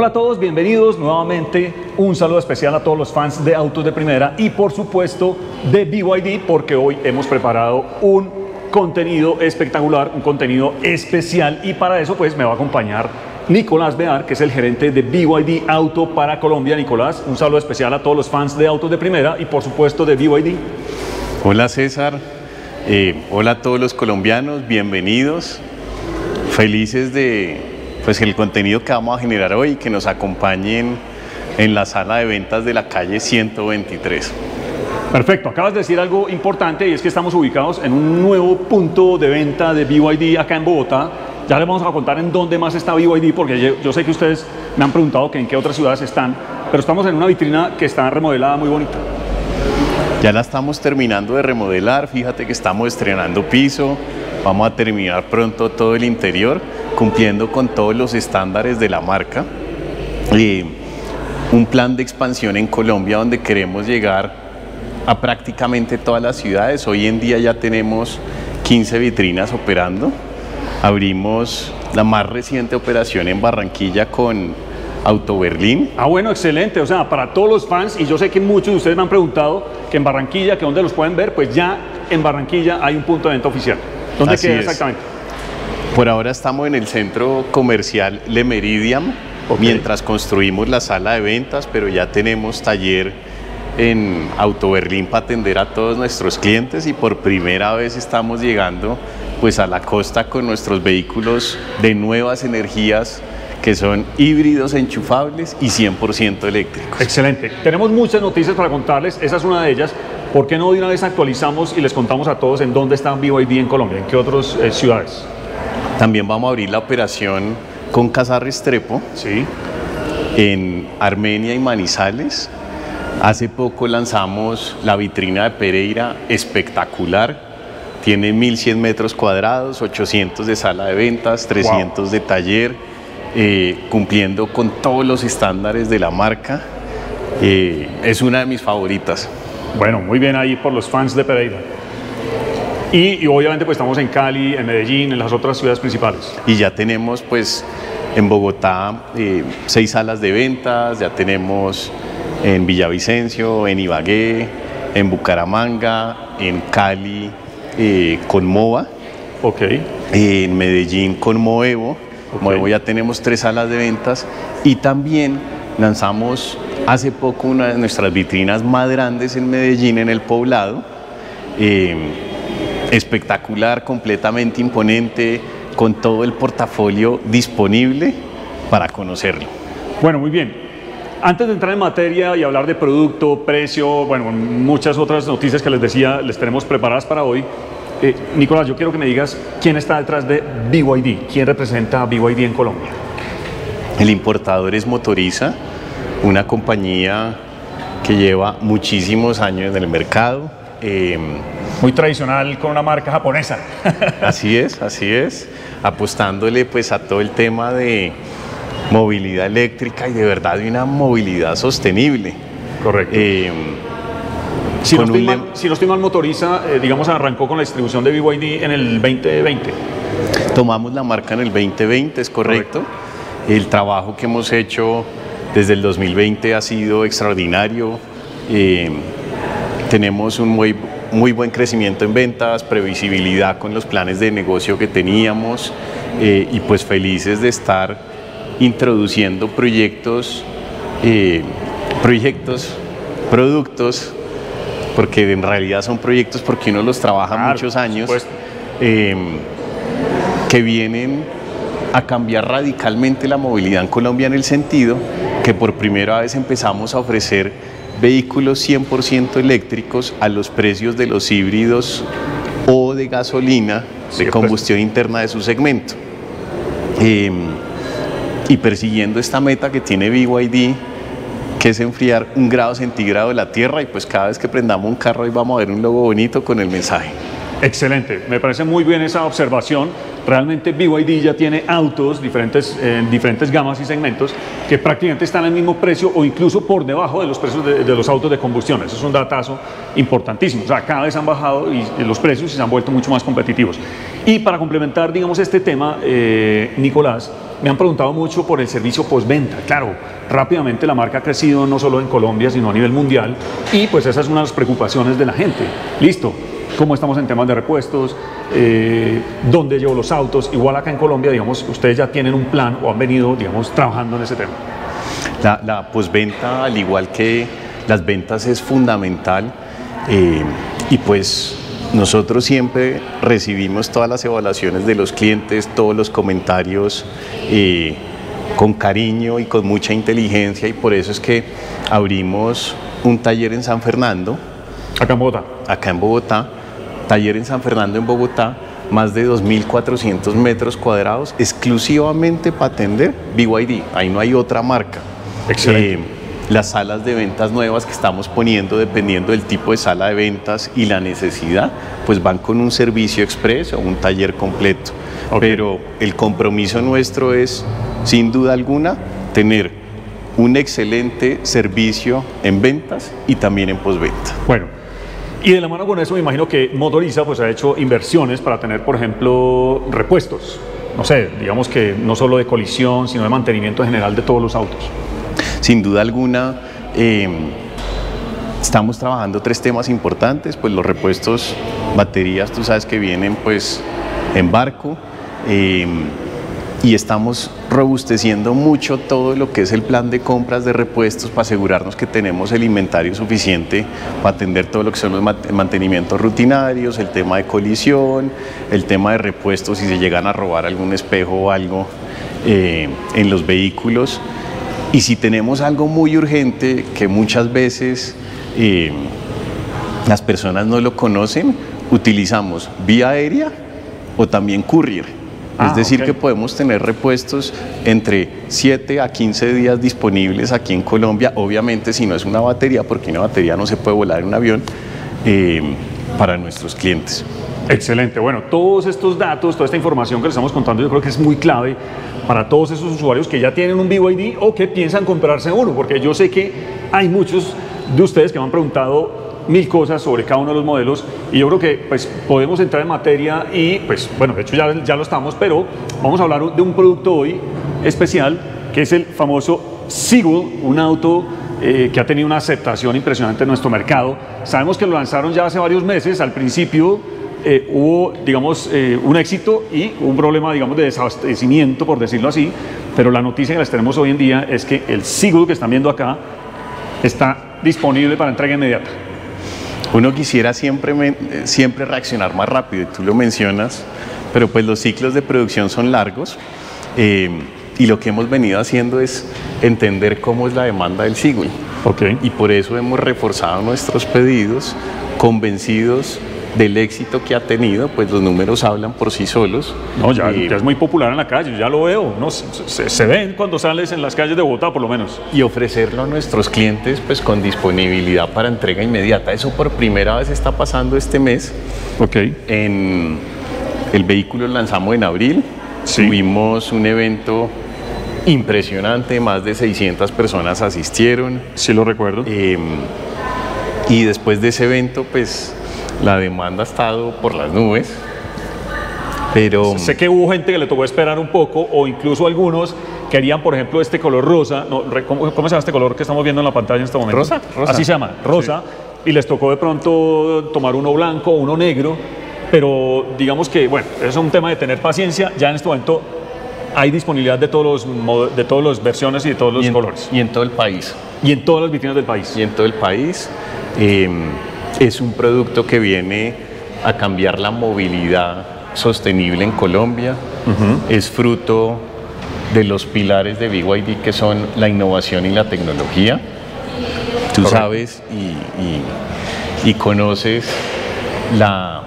Hola a todos, bienvenidos nuevamente. Un saludo especial a todos los fans de Autos de Primera y por supuesto de BYD porque hoy hemos preparado un contenido espectacular, un contenido especial y para eso pues me va a acompañar Nicolás Bear, que es el gerente de BYD Auto para Colombia. Nicolás, un saludo especial a todos los fans de Autos de Primera y por supuesto de BYD. Hola César, eh, hola a todos los colombianos, bienvenidos, felices de pues el contenido que vamos a generar hoy, que nos acompañen en la sala de ventas de la calle 123. Perfecto, acabas de decir algo importante y es que estamos ubicados en un nuevo punto de venta de BYD acá en Bogotá. Ya les vamos a contar en dónde más está BYD porque yo, sé que ustedes me han preguntado que en qué otras ciudades están, pero estamos en una vitrina que está remodelada muy bonita. Ya la estamos terminando de remodelar, fíjate que estamos estrenando piso, vamos a terminar pronto todo el interior cumpliendo con todos los estándares de la marca. y un plan de expansión en Colombia donde queremos llegar a prácticamente todas las ciudades. Hoy en día ya tenemos 15 vitrinas operando. Abrimos la más reciente operación en Barranquilla con Auto Berlín. Ah, bueno, excelente. O sea, para todos los fans, y yo sé que muchos de ustedes me han preguntado que en Barranquilla, que dónde los pueden ver, pues ya en Barranquilla hay un punto de venta oficial. ¿Dónde queda exactamente? Por ahora estamos en el centro comercial Le Meridian, mientras construimos la sala de ventas, pero ya tenemos taller en Auto Berlín para atender a todos nuestros clientes y por primera vez estamos llegando pues a la costa con nuestros vehículos de nuevas energías que son híbridos enchufables y 100% eléctricos. Excelente. Tenemos muchas noticias para contarles, esa es una de ellas. ¿Por qué no de una vez actualizamos y les contamos a todos en dónde está BYD en Colombia, en qué otras eh, ciudades? También vamos a abrir la operación con Casa Restrepo sí. en Armenia y Manizales. Hace poco lanzamos la vitrina de Pereira, espectacular. Tiene 1100 metros cuadrados, 800 de sala de ventas, 300 de taller, eh, cumpliendo con todos los estándares de la marca. Eh, es una de mis favoritas. Bueno, muy bien ahí por los fans de Pereira. Y, obviamente pues estamos en Cali, en Medellín, en las otras ciudades principales. Y ya tenemos pues en Bogotá eh, seis salas de ventas, ya tenemos en Villavicencio, en Ibagué, en Bucaramanga, en Cali eh, con MOVA, okay. en Medellín con Moevo. Moevo ya tenemos tres salas de ventas y también lanzamos hace poco una de nuestras vitrinas más grandes en Medellín, en el poblado. Eh, espectacular, completamente imponente, con todo el portafolio disponible para conocerlo. Bueno, muy bien. Antes de entrar en materia y hablar de producto, precio, bueno, muchas otras noticias que les decía, les tenemos preparadas para hoy. Eh, Nicolás, yo quiero que me digas quién está detrás de BYD, quién representa a BYD en Colombia. El importador es Motoriza, una compañía que lleva muchísimos años en el mercado. Eh, muy tradicional con una marca japonesa. así es, así es, apostándole pues a todo el tema de movilidad eléctrica y de verdad de una movilidad sostenible. Correcto. Eh, si, no estoy mal, si, no motoriza, eh, digamos, arrancó con la distribución de BYD en el 2020. Tomamos la marca en el 2020, es correcto. El trabajo que hemos hecho desde el 2020 ha sido extraordinario. Eh, tenemos un muy muy buen crecimiento en ventas, previsibilidad con los planes de negocio que teníamos eh, y pues felices de estar introduciendo proyectos, eh, proyectos, productos, porque en realidad son proyectos porque uno los trabaja muchos años, eh, que vienen a cambiar radicalmente la movilidad en Colombia en el sentido que por primera vez empezamos a ofrecer vehículos 100% eléctricos a los precios de los híbridos o de gasolina de pues. combustión interna de su segmento. Em, y persiguiendo esta meta que tiene BYD, que es enfriar un grado centígrado de la Tierra y pues cada vez que prendamos un carro ahí vamos a ver un logo bonito con el mensaje. Excelente, me parece muy bien esa observación. Realmente BYD ya tiene autos diferentes, en diferentes gamas y segmentos que prácticamente están al mismo precio o incluso por debajo de los precios de, los autos de combustión. Eso es un datazo importantísimo. O sea, cada vez han bajado y, los precios y se han vuelto mucho más competitivos. Y para complementar, digamos, este tema, eh, Nicolás, me han preguntado mucho por el servicio postventa. Claro, rápidamente la marca ha crecido no solo en Colombia, sino a nivel mundial y pues esa es una de las preocupaciones de la gente. Listo, cómo estamos en temas de repuestos, eh, dónde llevo los autos. Igual acá en Colombia, digamos, ustedes ya tienen un plan o han venido, digamos, trabajando en ese tema. La, la posventa, al igual que las ventas, es fundamental eh, y pues nosotros siempre recibimos todas las evaluaciones de los clientes, todos los comentarios eh, con cariño y con mucha inteligencia y por eso es que abrimos un taller en San Fernando. Acá en Bogotá. Acá en Bogotá taller en San Fernando, en Bogotá, más de 2.400 metros cuadrados exclusivamente para atender BYD. Ahí no hay otra marca. Excelente. Eh, las salas de ventas nuevas que estamos poniendo, dependiendo del tipo de sala de ventas y la necesidad, pues van con un servicio expreso o un taller completo. Pero el compromiso nuestro es, sin duda alguna, tener un excelente servicio en ventas y también en postventa. Bueno, y de la mano con eso me imagino que Motoriza pues ha hecho inversiones para tener, por ejemplo, repuestos. No sé, digamos que no solo de colisión, sino de mantenimiento general de todos los autos. Sin duda alguna, em, estamos trabajando tres temas importantes, pues los repuestos, baterías, tú sabes que vienen pues en barco. Em, y estamos robusteciendo mucho todo lo que es el plan de compras de repuestos para asegurarnos que tenemos el inventario suficiente para atender todo lo que son los mantenimientos rutinarios, el tema de colisión, el tema de repuestos si se llegan a robar algún espejo o algo eh, en los vehículos. Y si tenemos algo muy urgente que muchas veces eh, las personas no lo conocen, utilizamos vía aérea o también courier es ah, decir, que podemos tener repuestos entre 7 a 15 días disponibles aquí en Colombia, obviamente si no es una batería, porque una batería no se puede volar en un avión, eh, para nuestros clientes. Excelente. Bueno, todos estos datos, toda esta información que les estamos contando, yo creo que es muy clave para todos esos usuarios que ya tienen un BYD o que piensan comprarse uno, porque yo sé que hay muchos de ustedes que me han preguntado mil cosas sobre cada uno de los modelos y yo creo que pues podemos entrar en materia y pues bueno, de hecho ya, ya lo estamos, pero vamos a hablar de un producto hoy especial que es el famoso Seagull, un auto eh, que ha tenido una aceptación impresionante en nuestro mercado. Sabemos que lo lanzaron ya hace varios meses, al principio eh, hubo, digamos, eh, un éxito y un problema, digamos, de desabastecimiento, por decirlo así, pero la noticia que les tenemos hoy en día es que el Seagull que están viendo acá está disponible para entrega inmediata. Uno quisiera siempre, siempre reaccionar más rápido, y tú lo mencionas, pero pues los ciclos de producción son largos eh, y lo que hemos venido haciendo es entender cómo es la demanda del Sigul. Okay. Y por eso hemos reforzado nuestros pedidos, convencidos del éxito que ha tenido, pues los números hablan por sí solos. No, ya, es muy popular en la calle, ya lo veo, ¿no? Se, ven cuando sales en las calles de Bogotá, por lo menos. Y ofrecerlo a nuestros clientes, pues con disponibilidad para entrega inmediata. Eso por primera vez está pasando este mes. Ok. En el vehículo lo lanzamos en abril. Tuvimos un evento impresionante, más de 600 personas asistieron. Sí, lo recuerdo. Em, y después de ese evento, pues la demanda ha estado por las nubes. Pero... Sé que hubo gente que le tocó esperar un poco o incluso algunos querían, por ejemplo, este color rosa. ¿cómo, se llama este color que estamos viendo en la pantalla en este momento? Rosa. Así se llama, rosa. Y les tocó de pronto tomar uno blanco uno negro. Pero digamos que, bueno, es un tema de tener paciencia. Ya en este momento hay disponibilidad de todos los de todas las versiones y de todos los colores. Y en todo el país. Y en todas las vitrinas del país. Y en todo el país. Em, es un producto que viene a cambiar la movilidad sostenible en Colombia. Es fruto de los pilares de BYD que son la innovación y la tecnología. Tú sabes y, conoces la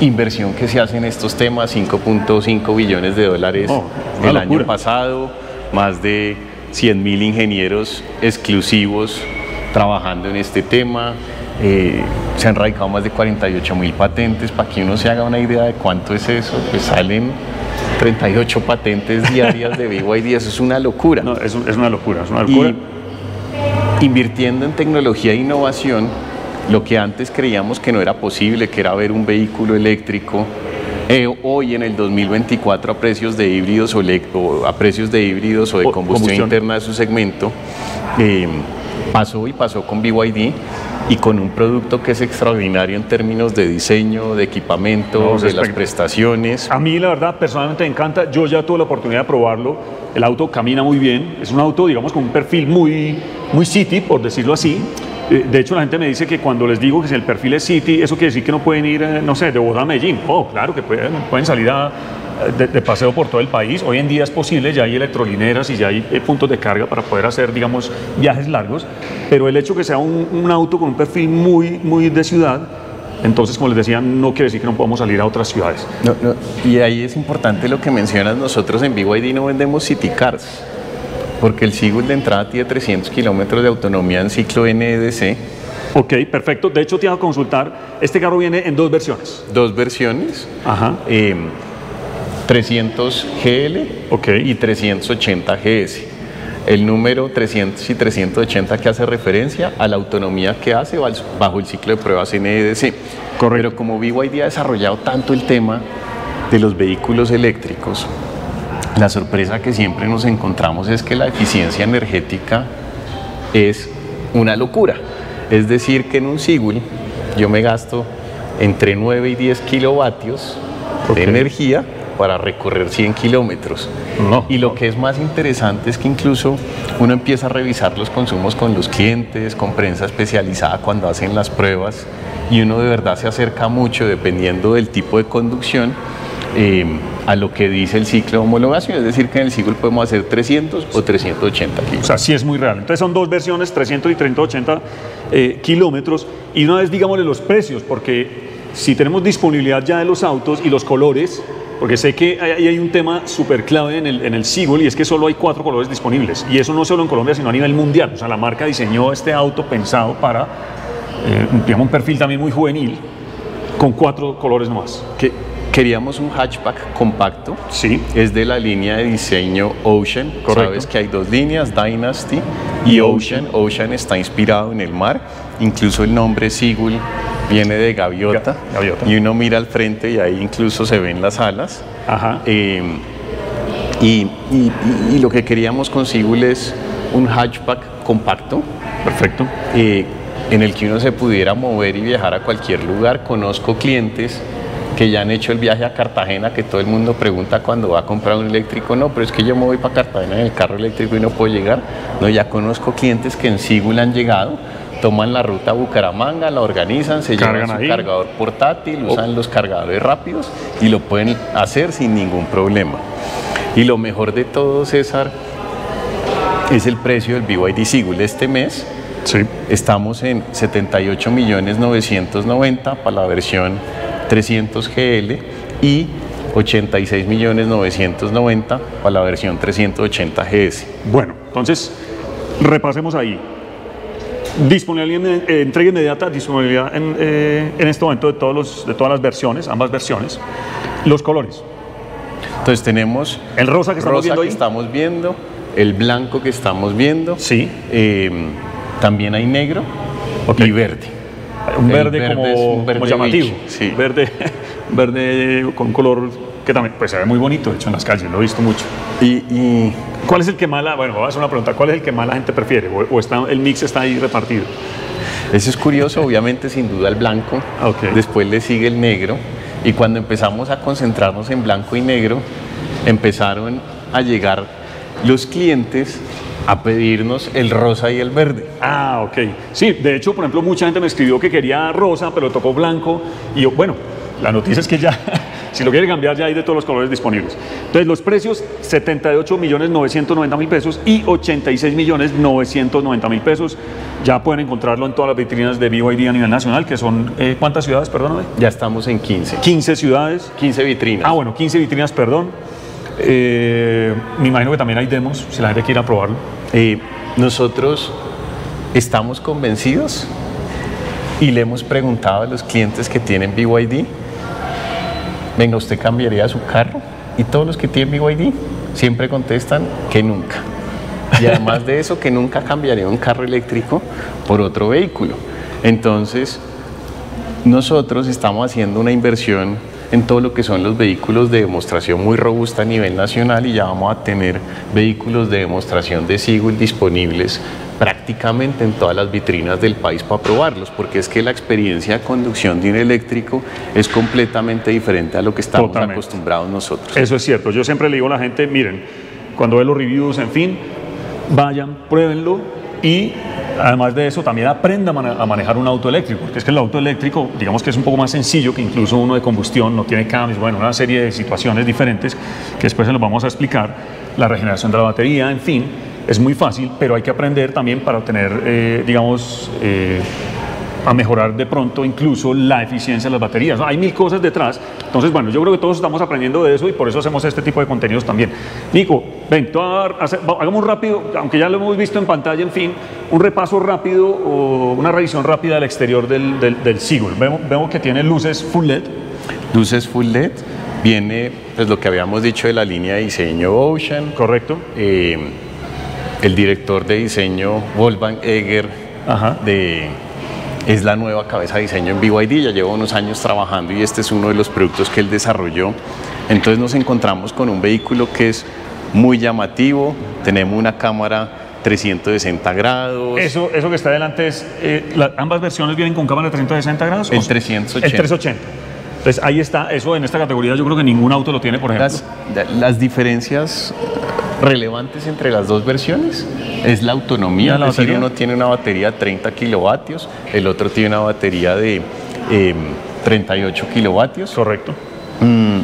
inversión que se hace en estos temas, 5.5 billones de dólares oh, el año pasado, más de 100 mil ingenieros exclusivos trabajando en este tema, eh, se han radicado más de 48 mil patentes. Para que uno se haga una idea de cuánto es eso, pues salen 38 patentes diarias de BYD. Eso es una locura. No, es, es una locura, es una locura. Y invirtiendo en tecnología e innovación, lo que antes creíamos que no era posible, que era ver un vehículo eléctrico, eh, hoy en el 2024 a precios de híbridos o, a precios de híbridos o de combustión, interna de su segmento, eh, pasó y pasó con BYD y con un producto que es extraordinario en términos de diseño, de equipamiento, de las prestaciones. A mí la verdad personalmente me encanta, yo ya tuve la oportunidad de probarlo, el auto camina muy bien, es un auto digamos con un perfil muy, muy city, por decirlo así. Eh, de hecho, la gente me dice que cuando les digo que si el perfil es City, eso quiere decir que no pueden ir, eh, no sé, de Bogotá a Medellín. Oh, claro que pueden, pueden salir a, de, paseo por todo el país. Hoy en día es posible, ya hay electrolineras y ya hay eh, puntos de carga para poder hacer, digamos, viajes largos, pero el hecho que sea un, auto con un perfil muy, muy de ciudad, entonces, como les decía, no quiere decir que no podamos salir a otras ciudades. Y ahí es importante lo que mencionas, nosotros en BYD no vendemos city cars, porque el Sigul de entrada tiene 300 kilómetros de autonomía en ciclo NEDC. Ok, perfecto. De hecho, te iba a consultar, este carro viene en dos versiones. Dos versiones. Ajá. Eh, 300 GL y 380 GS. El número 300 y 380 que hace referencia a la autonomía que hace bajo el ciclo de pruebas NEDC. Pero como BYD ha desarrollado tanto el tema de los vehículos eléctricos, la sorpresa que siempre nos encontramos es que la eficiencia energética es una locura. Es decir, que en un Sigul yo me gasto entre 9 y 10 kilovatios de energía para recorrer 100 kilómetros. y lo que es más interesante es que incluso uno empieza a revisar los consumos con los clientes, con prensa especializada cuando hacen las pruebas y uno de verdad se acerca mucho dependiendo del tipo de conducción. Eh, a lo que dice el ciclo de homologación, es decir, que en el ciclo podemos hacer 300 o 380 kilómetros. O sea, sí es muy real. Entonces son dos versiones, 300 y 380 eh, kilómetros. Y una vez digámosle los precios, porque si tenemos disponibilidad ya de los autos y los colores, porque sé que ahí hay un tema súper clave en el, en el y es que solo hay cuatro colores disponibles. Y eso no solo en Colombia, sino a nivel mundial. O sea, la marca diseñó este auto pensado para, eh, un perfil también muy juvenil, con cuatro colores nomás. Que queríamos un hatchback compacto. Sí. Es de la línea de diseño Ocean. Correcto. Sabes que hay dos líneas, Dynasty y Ocean. Ocean está inspirado en el mar. Incluso el nombre Sigul viene de gaviota, y uno mira al frente y ahí incluso se ven las alas. Eh, y, lo que queríamos con Sigul es un hatchback compacto. Perfecto. Eh, en el que uno se pudiera mover y viajar a cualquier lugar. Conozco clientes que ya han hecho el viaje a Cartagena, que todo el mundo pregunta cuando va a comprar un eléctrico, no, pero es que yo me voy para Cartagena en el carro eléctrico y no puedo llegar. No, ya conozco clientes que en Sigul han llegado toman la ruta a Bucaramanga, la organizan, se llevan su cargador portátil, usan los cargadores rápidos y lo pueden hacer sin ningún problema. Y lo mejor de todo, César, es el precio del BYD Sigul. Este mes estamos en 78 millones 990 para la versión 300 GL y 86 millones 990 para la versión 380 GS. Bueno, entonces repasemos ahí. Disponibilidad, eh, entrega inmediata, disponibilidad en, eh, en, este momento de, todos los, de todas las versiones, ambas versiones. Los colores. Entonces tenemos el rosa que estamos, viendo, estamos viendo, el blanco que estamos viendo. Sí. Eh, también hay negro y verde. Un verde, como, llamativo. Sí. Verde, verde con color que también pues, se ve muy bonito, de hecho en las calles, lo he visto mucho. y ¿Cuál es el que más la, bueno, voy a hacer una pregunta, ¿cuál es el que más la gente prefiere? ¿O, está, el mix está ahí repartido? Eso es curioso, obviamente sin duda el blanco, después le sigue el negro y cuando empezamos a concentrarnos en blanco y negro, empezaron a llegar los clientes a pedirnos el rosa y el verde. Ah, ok. Sí, de hecho, por ejemplo, mucha gente me escribió que quería rosa, pero tocó blanco y yo, bueno, la noticia es que ya si lo quiere cambiar, ya hay de todos los colores disponibles. Entonces, los precios, 78 millones 990 mil pesos y 86 millones 990 mil pesos. Ya pueden encontrarlo en todas las vitrinas de BYD a nivel nacional, que son, eh, ¿cuántas ciudades, perdóname? Ya estamos en 15. 15 ciudades. 15 vitrinas. Ah, bueno, 15 vitrinas, perdón. Eh, me imagino que también hay demos, si la gente quiere probarlo. Eh, nosotros estamos convencidos y le hemos preguntado a los clientes que tienen BYD, venga, ¿usted cambiaría su carro? Y todos los que tienen BYD siempre contestan que nunca. Y además de eso, que nunca cambiaría un carro eléctrico por otro vehículo. Entonces, nosotros estamos haciendo una inversión en todo lo que son los vehículos de demostración muy robusta a nivel nacional y ya vamos a tener vehículos de demostración de Sigul disponibles prácticamente en todas las vitrinas del país para probarlos, porque es que la experiencia de conducción de un eléctrico es completamente diferente a lo que estamos acostumbrados nosotros. Eso es cierto, yo siempre le digo a la gente, miren, cuando ve los reviews, en fin, vayan, pruébenlo y además de eso también aprendan a manejar un auto eléctrico, porque es que el auto eléctrico, digamos que es un poco más sencillo que incluso uno de combustión, no tiene cambios, bueno, una serie de situaciones diferentes que después se los vamos a explicar, la regeneración de la batería, en fin, es muy fácil, pero hay que aprender también para obtener, eh, digamos, eh, a mejorar de pronto incluso la eficiencia de las baterías. Hay mil cosas detrás. Entonces, bueno, yo creo que todos estamos aprendiendo de eso y por eso hacemos este tipo de contenidos también. Nico, ven, hagamos rápido, aunque ya lo hemos visto en pantalla, en fin, un repaso rápido o una revisión rápida del exterior del, del, del Vemos, que tiene luces full LED. Luces full LED. Viene, pues lo que habíamos dicho de la línea de diseño Ocean. Correcto. Eh, el director de diseño Wolfgang Egger de es la nueva cabeza de diseño en BYD, ya lleva unos años trabajando y este es uno de los productos que él desarrolló. Entonces nos encontramos con un vehículo que es muy llamativo, tenemos una cámara 360 grados. Eso, eso que está delante es, eh, ambas versiones vienen con cámara 360 grados. El 380. El 380. Entonces ahí está, eso en esta categoría yo creo que ningún auto lo tiene, por ejemplo. Las, las diferencias relevantes entre las dos versiones es la autonomía, es decir, uno tiene una batería de 30 kilovatios, el otro tiene una batería de 38 em, kilovatios. Correcto. Mm,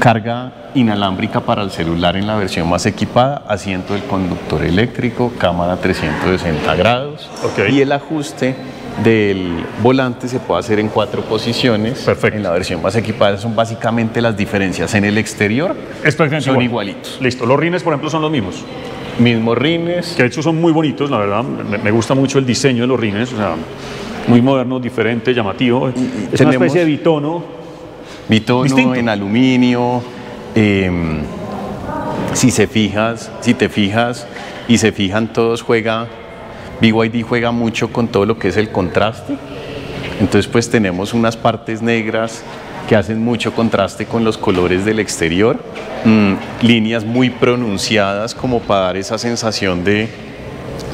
carga inalámbrica para el celular en la versión más equipada, asiento del conductor eléctrico, cámara 360 grados y el ajuste del volante se puede hacer en cuatro posiciones. Perfecto. En la versión más equipada son básicamente las diferencias. En el exterior son igualitos. Listo. Los rines, por ejemplo, son los mismos. Mismos rines. Que de hecho son muy bonitos, la verdad. Me, gusta mucho el diseño de los rines. O sea, muy moderno, diferente, llamativo. es una especie de bitono. Bitono en aluminio. Em, si se fijas, si te fijas y se fijan todos juega BYD juega mucho con todo lo que es el contraste. Entonces pues tenemos unas partes negras que hacen mucho contraste con los colores del exterior, mm, líneas muy pronunciadas como para dar esa sensación de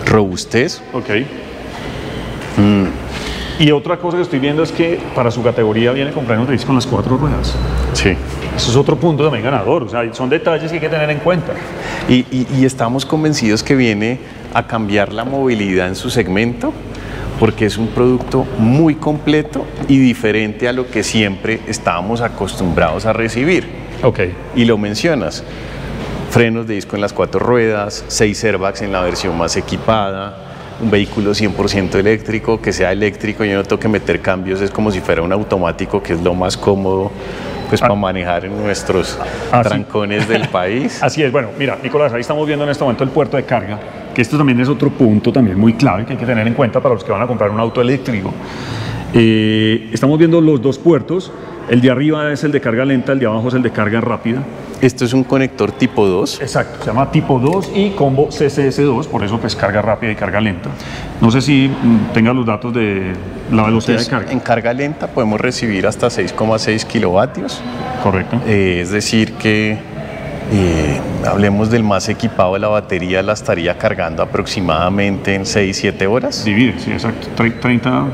robustez. Ok. Mm. Y otra cosa que estoy viendo es que para su categoría viene con frenos con las cuatro ruedas. Sí. Eso es otro punto también ganador. O sea, son detalles que hay que tener en cuenta. y estamos convencidos que viene a cambiar la movilidad en su segmento porque es un producto muy completo y diferente a lo que siempre estábamos acostumbrados a recibir. Ok. Y lo mencionas, frenos de disco en las cuatro ruedas, seis airbags en la versión más equipada, un vehículo 100% eléctrico, que sea eléctrico, yo no tengo que meter cambios, es como si fuera un automático, que es lo más cómodo pues para ah. manejar en nuestros ah, trancones del país. Así es, bueno, mira, Nicolás, ahí estamos viendo en este momento el puerto de carga, que esto también es otro punto también muy clave que hay que tener en cuenta para los que van a comprar un auto eléctrico. Eh, estamos viendo los dos puertos, el de arriba es el de carga lenta, el de abajo es el de carga rápida. Esto es un conector tipo 2. Exacto, se llama tipo 2 y combo CCS2, por eso pues carga rápida y carga lenta. No sé si mm, tenga los datos de la velocidad de carga. En carga lenta podemos recibir hasta 6,6 kilovatios. Correcto. Eh, es decir que eh, hablemos del más equipado, la batería la estaría cargando aproximadamente en 6-7 horas. Divide, sí, exacto. 30,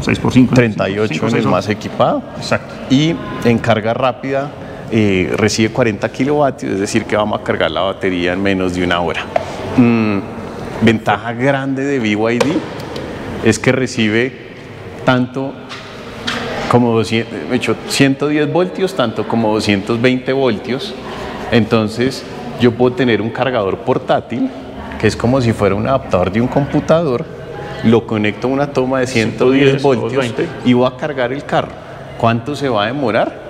6 por 5. 38 en el más equipado. Exacto. Y en carga rápida eh, recibe 40 kilovatios, es decir, que vamos a cargar la batería en menos de una hora. Mm, ventaja grande de BYD es que recibe tanto como 200, 110 voltios, tanto como 220 voltios. Entonces yo puedo tener un cargador portátil, que es como si fuera un adaptador de un computador, lo conecto a una toma de 110, voltios y voy a cargar el carro. ¿Cuánto se va a demorar?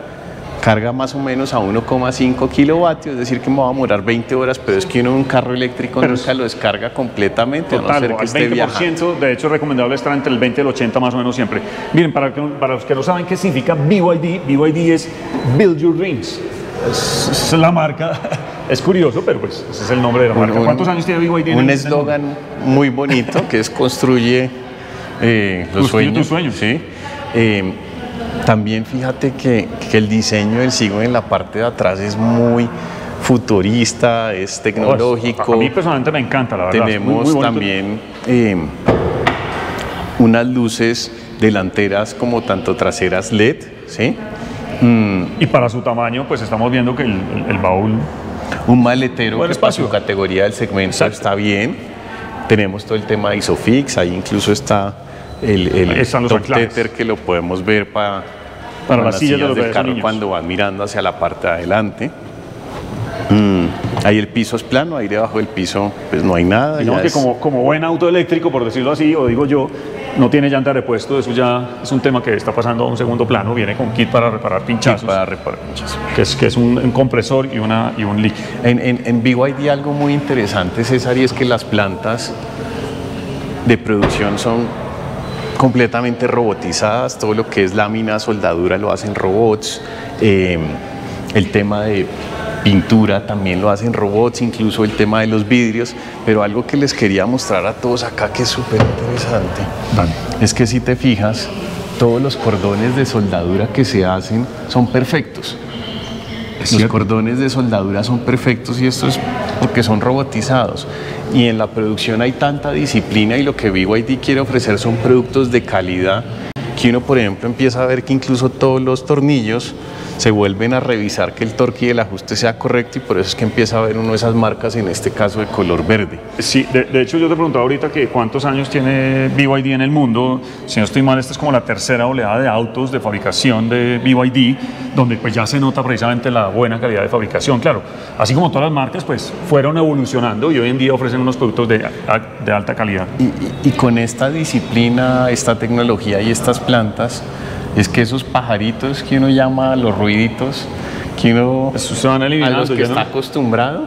carga más o menos a 1,5 kilovatios, es decir, que me va a demorar 20 horas, pero es que uno en un carro eléctrico Pero nunca lo descarga completamente, a no Total, ser que esté 20%, viajando. de hecho es recomendable estar entre el 20 y el 80 más o menos siempre. Miren, para, que- para los que no saben qué significa BYD, BYD es Build Your Dreams. Es, es la marca, es curioso, pero pues ese es el nombre de la marca. Un- ¿Cuántos años tiene BYD? Un eslogan muy bonito que es construye eh, los tus sueños. Eh, también fíjate que, que el diseño del Sigo en la parte de atrás es muy futurista, es tecnológico. A mí personalmente me encanta, la verdad. muy- Tenemos muy también eh, unas luces delanteras como tanto traseras LED, ¿sí? Mm, Y para su tamaño, pues estamos viendo que el, el- el baúl un maletero Buen que para espacio. su categoría del segmento Exacto. está bien. Tenemos todo el tema de Isofix, ahí incluso está el, el top tether que lo podemos ver para, Para las sillas de del carro cuando van mirando hacia la parte de adelante. Mm, ahí el piso es plano, ahí debajo del piso pues no hay nada. Digamos que es- como, como buen auto eléctrico, por decirlo así, o digo yo, no tiene llanta de repuesto, eso ya es un tema que está pasando a un segundo plano, viene con kit para reparar pinchazos, para reparar pinchazos. que es, que es un, un compresor y, una, y un líquido. En, en, en BYD algo muy interesante, César, y es que las plantas de producción son completamente robotizadas, todo lo que es lámina, soldadura lo hacen robots, eh, el tema de pintura también lo hacen robots, incluso el tema de los vidrios, pero algo que les quería mostrar a todos acá que es súper interesante, es que si te fijas, todos los cordones de soldadura que se hacen son perfectos. Los cordones de soldadura son perfectos y esto es porque son robotizados. Y en la producción hay tanta disciplina y lo que BYD quiere ofrecer son productos de calidad que uno, por ejemplo, empieza a ver que incluso todos los tornillos se vuelven a revisar que el torque y el ajuste sea correcto y por eso es que empieza a ver uno de esas marcas, en este caso de color verde. Sí, de, de hecho yo te preguntaba ahorita que cuántos años tiene BYD en el mundo. Si no estoy mal, esta es como la tercera oleada de autos de fabricación de BYD, donde pues ya se nota precisamente la buena calidad de fabricación. Claro, así como todas las marcas pues fueron evolucionando y hoy en día ofrecen unos productos de, de alta calidad. Y, y- y con esta disciplina, esta tecnología y estas plantas, es que esos pajaritos que uno llama los ruiditos, que uno Eso se van a los que está acostumbrado,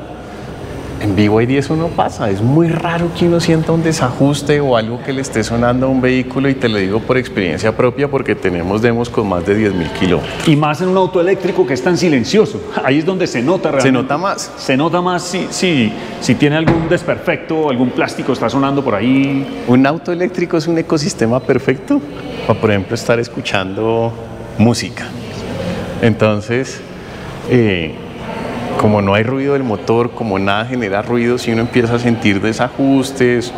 en BYD eso no pasa. Es muy raro que uno sienta un desajuste o algo que le esté sonando a un vehículo y te lo digo por experiencia propia porque tenemos demos con más de 10.000 kilómetros. Y más en un auto eléctrico que es tan silencioso. Ahí es donde se nota realmente. Se nota más. Se nota más si, si, si tiene algún desperfecto, algún plástico está sonando por ahí. Un auto eléctrico es un ecosistema perfecto para, por ejemplo, estar escuchando música. Entonces, eh, como no hay ruido del motor, como nada genera ruido, si uno empieza a sentir desajustes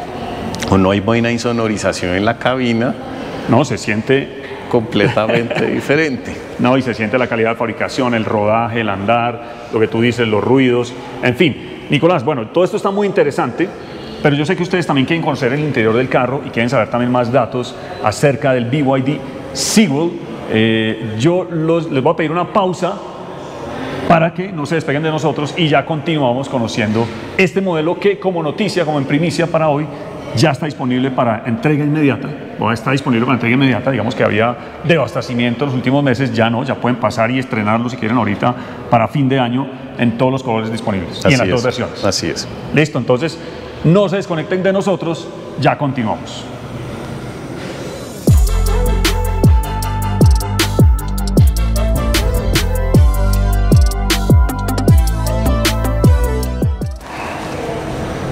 o no hay buena insonorización en la cabina, No, se siente completamente diferente. No, y se siente la calidad de fabricación, el rodaje, el andar, lo que tú dices, los ruidos, en fin. Nicolás, bueno, todo esto está muy interesante, pero yo sé que ustedes también quieren conocer el interior del carro y quieren saber también más datos acerca del BYD Seagull. Eh, yo los- les voy a pedir una pausa para que no se despeguen de nosotros y ya continuamos conociendo este modelo que como noticia, como en primicia para hoy, ya está disponible para entrega inmediata. O está disponible para entrega inmediata. Digamos que había desabastecimiento en los últimos meses, ya no, ya pueden pasar y estrenarlo si quieren ahorita para fin de año en todos los colores disponibles y en las dos es, versiones. Así es. Listo, entonces no se desconecten de nosotros, ya continuamos.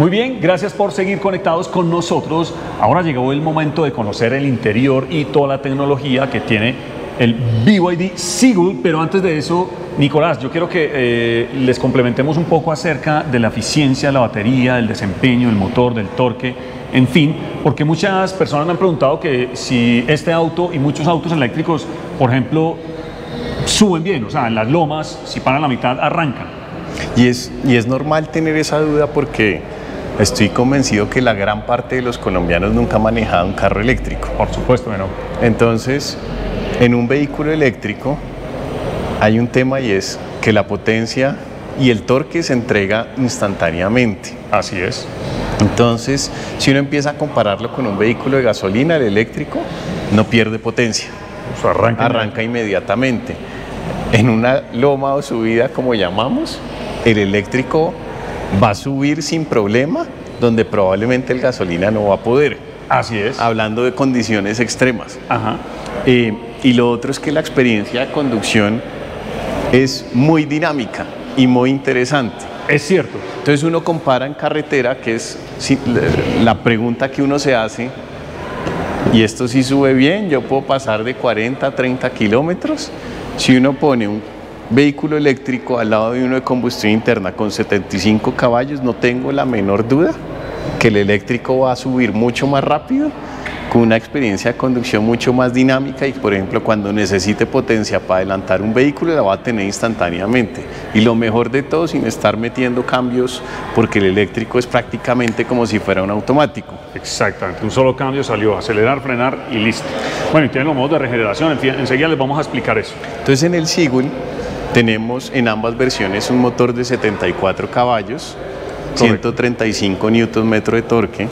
Muy bien, gracias por seguir conectados con nosotros. Ahora llegó el momento de conocer el interior y toda la tecnología que tiene el BYD Seagull, pero antes de eso, Nicolás, yo quiero que eh, les complementemos un poco acerca de la eficiencia de la batería, del desempeño, del motor, del torque, en fin, porque muchas personas me han preguntado que si este auto y muchos autos eléctricos, por ejemplo, suben bien, o sea, en las lomas, si paran la mitad, arrancan. Y es, y es normal tener esa duda porque estoy convencido que la gran parte de los colombianos nunca ha manejado un carro eléctrico. Por supuesto que no. Entonces, en un vehículo eléctrico hay un tema y es que la potencia y el torque se entrega instantáneamente. Así es. Entonces, si uno empieza a compararlo con un vehículo de gasolina, el eléctrico no pierde potencia, Eso arranca. arranca inmediatamente. en una loma o subida como llamamos, el eléctrico va a subir sin problema, donde probablemente el gasolina no va a poder. Así es. Hablando de condiciones extremas. Ajá. Eh, y lo otro es que la experiencia de conducción es muy dinámica y muy interesante. Es cierto. Entonces uno compara en carretera, que es la pregunta que uno se hace, y esto sí sube bien, yo puedo pasar de 40 a 30 kilómetros. Si uno pone un vehículo eléctrico al lado de uno de combustión interna con 75 caballos, no tengo la menor duda que el eléctrico va a subir mucho más rápido, con una experiencia de conducción mucho más dinámica y, por ejemplo, cuando necesite potencia para adelantar un vehículo, la va a tener instantáneamente. Y lo mejor de todo, sin estar metiendo cambios, porque el eléctrico es prácticamente como si fuera un automático. Exactamente, un solo cambio salió, acelerar, frenar y listo. Bueno, y tienen los modos de regeneración, enseguida les vamos a explicar eso. Entonces en el Sigul tenemos en ambas versiones un motor de 74 caballos, 135 newton metro de torque,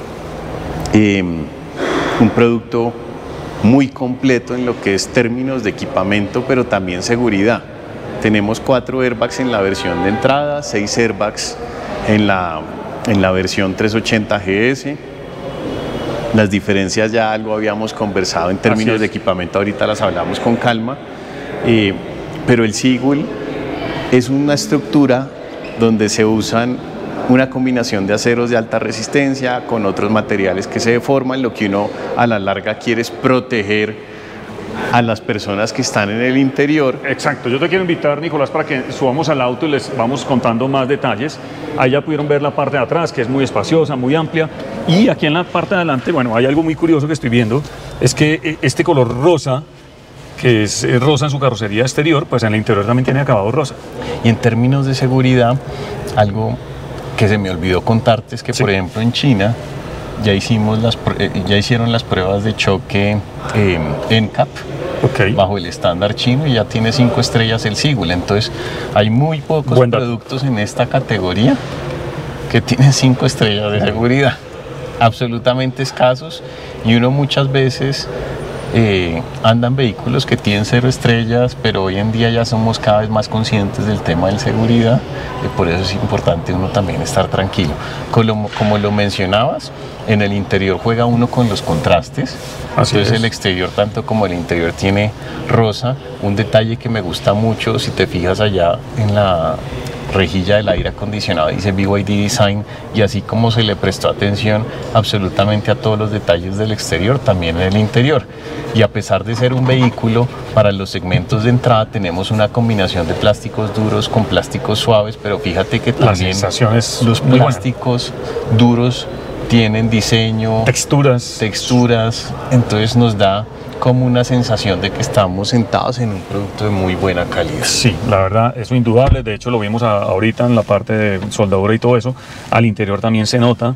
eh, un producto muy completo en lo que es términos de equipamiento, pero también seguridad. Tenemos cuatro airbags en la versión de entrada, seis airbags en la, en la versión 380 GS. Las diferencias ya algo habíamos conversado en términos de equipamiento, ahorita las hablamos con calma. Eh, pero el Sigul es una estructura donde se usan una combinación de aceros de alta resistencia con otros materiales que se deforman. Lo que uno a la larga quiere es proteger a las personas que están en el interior. Exacto, yo te quiero invitar, Nicolás, para que subamos al auto y les vamos contando más detalles. Ahí ya pudieron ver la parte de atrás, que es muy espaciosa, muy amplia. Y aquí en la parte de adelante, bueno, hay algo muy curioso que estoy viendo, es que eh, este color rosa, que es eh, rosa en su carrocería exterior, pues en el interior también tiene acabado rosa. Y en términos de seguridad, algo que se me olvidó contarte es que, Sí. por ejemplo, en China ya, hicimos las, eh, ya hicieron las pruebas de choque eh, NCAP Ok. bajo el estándar chino y ya tiene cinco estrellas el Sigul. Entonces, hay muy pocos Buen productos en esta categoría que tienen cinco estrellas de seguridad. Absolutamente escasos y uno muchas veces eh, andan vehículos que tienen cero estrellas, pero hoy en día ya somos cada vez más conscientes del tema de seguridad y por eso es importante uno también estar tranquilo. Como, como lo mencionabas, en el interior juega uno con los contrastes, Así entonces es. el exterior tanto como el interior tiene rosa, un detalle que me gusta mucho, si te fijas allá en la rejilla del aire acondicionado dice BYD Design y así como se le prestó atención absolutamente a todos los detalles del exterior, también en el interior. Y a pesar de ser un vehículo, para los segmentos de entrada tenemos una combinación de plásticos duros con plásticos suaves, pero fíjate que también los plásticos duros tienen diseño, Texturas. texturas, entonces nos da como una sensación de que estamos sentados en un producto de muy buena calidad. Sí, la verdad, eso indudable. De hecho, lo vimos a- ahorita en la parte de soldadura y todo eso. Al interior también se nota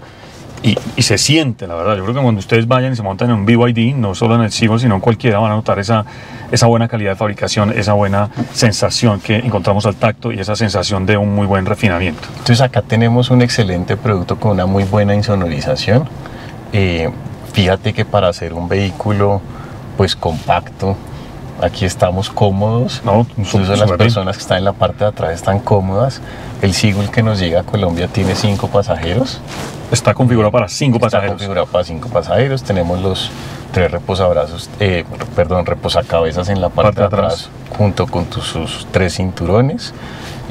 y, y se siente, la verdad. Yo creo que cuando ustedes vayan y se montan en un BYD, no solo en el Seagull, sino en cualquiera, van a notar esa, esa buena calidad de fabricación, esa buena sensación que encontramos al tacto y esa sensación de un muy buen refinamiento. Entonces acá tenemos un excelente producto con una muy buena insonorización. Eh, fíjate que para hacer un vehículo pues compacto, aquí estamos cómodos. No, Incluso las personas que están en la parte de atrás están cómodas. El Sigul que nos llega a Colombia tiene cinco pasajeros. Está configurado para cinco Está pasajeros. configurado para cinco pasajeros. Tenemos los tres reposabrazos, eh, perdón, reposacabezas en la parte, Parte de de atrás, junto con tus, sus tres cinturones.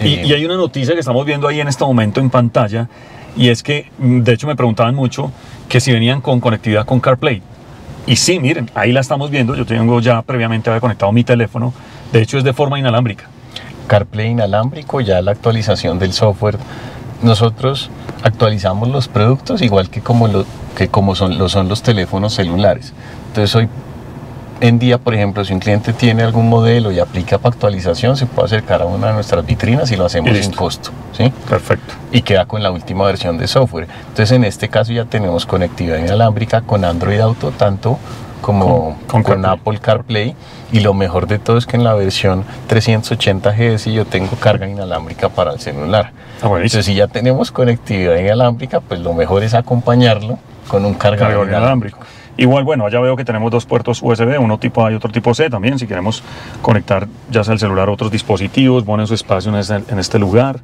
Y, Eh, y hay una noticia que estamos viendo ahí en este momento en pantalla, y es que, mm, de hecho, me preguntaban mucho que si venían con conectividad con CarPlay. Y sí, miren, ahí la estamos viendo. Yo tengo ya previamente había conectado mi teléfono. De hecho, es de forma inalámbrica. CarPlay inalámbrico, ya la actualización del software. Nosotros actualizamos los productos igual que como lo, que como son, lo son los teléfonos celulares. Entonces hoy en día, por ejemplo, si un cliente tiene algún modelo y aplica para actualización, se puede acercar a una de nuestras vitrinas y lo hacemos Y sin costo. ¿sí? Perfecto. y queda con la última versión de software. Entonces en este caso ya tenemos conectividad inalámbrica con Android Auto tanto como Con- con, con CarPlay. Apple CarPlay y lo mejor de todo es que en la versión 380 GS yo tengo carga inalámbrica para el celular. Ah. Entonces si ya tenemos conectividad inalámbrica, pues lo mejor es acompañarlo con un cargador Cargador inalámbrico. inalámbrico. Igual, bueno, allá veo que tenemos dos puertos USB, uno tipo A y otro tipo C también, si queremos conectar ya sea el celular a otros dispositivos, ponen su espacio en este, en este lugar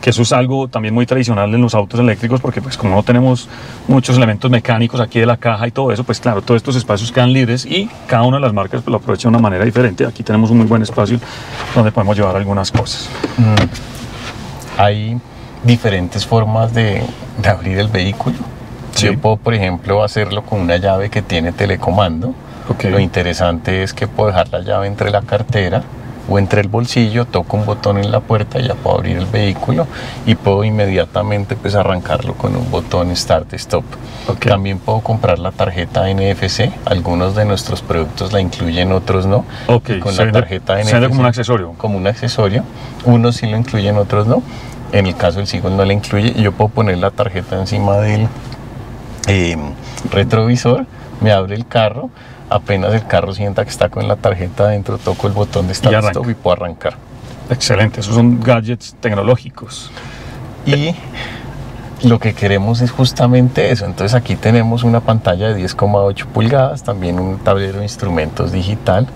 que eso es algo también muy tradicional en los autos eléctricos, porque pues como no tenemos muchos elementos mecánicos aquí de la caja y todo eso, pues claro, todos estos espacios quedan libres y cada una de las marcas pues, lo aprovecha de una manera diferente. Aquí tenemos un muy buen espacio donde podemos llevar algunas cosas. Mm. Hay diferentes formas de, de abrir el vehículo. Yo puedo, por ejemplo, hacerlo con una llave que tiene telecomando. Lo interesante es que puedo dejar la llave entre la cartera o entre el bolsillo, toco un botón en la puerta, ya puedo abrir el vehículo y puedo inmediatamente pues arrancarlo con un botón Start Stop. También puedo comprar la tarjeta NFC, algunos de nuestros productos la incluyen, otros no. con la tarjeta NFC. como un accesorio. Como un accesorio, unos sí lo incluyen, otros no. En el caso del Seagull no la incluye y yo puedo poner la tarjeta encima del eh, retrovisor, me abre el carro apenas el carro sienta que está con la tarjeta adentro, toco el botón de Start y Stop y puedo arrancar. Excelente, esos son gadgets tecnológicos. Y lo que queremos es justamente eso. Entonces aquí tenemos una pantalla de 10,8 pulgadas, también un tablero de instrumentos digital.